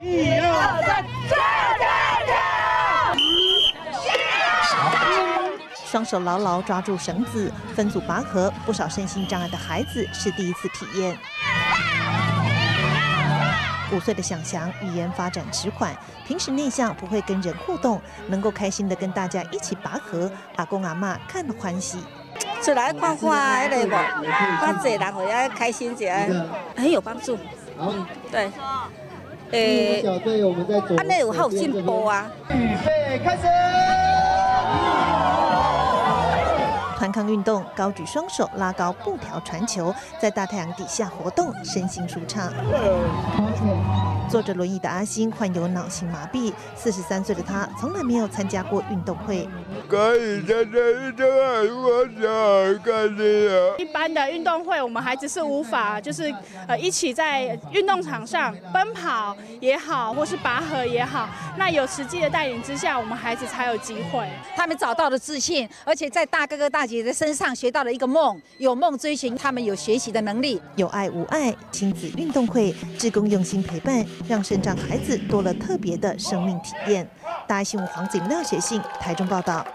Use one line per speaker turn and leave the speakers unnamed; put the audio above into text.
一二三，
双手牢牢抓住绳子，分组拔河，不少身心障碍的孩子是第一次体验。五岁的想翔语言发展迟缓，平时内向，不会跟人互动，能够开心的跟大家一起拔河，阿公阿妈看了欢喜。
出来看看那个无，看这人会要开心些，很有帮助。嗯，对。
诶，
安尼有好进步啊。
预备开始。
团康运动，高举双手拉高布条传球，在大太阳底下活动，身心舒畅。坐着轮椅的阿星患有脑性麻痹，四十三岁的他从来没有参加过运动会。
可以参加运动会，我想看你啊。
一般的运动会，我们孩子是无法，就是呃一起在运动场上奔跑也好，或是拔河也好，那有实际的带领之下，我们孩子才有机会。
他们找到了自信，而且在大哥哥大姐你的身上学到了一个梦，有梦追寻，他们有学习的能力。
有爱无爱亲子运动会，志工用心陪伴，让生长孩子多了特别的生命体验。大新闻黄景亮写信台中报道。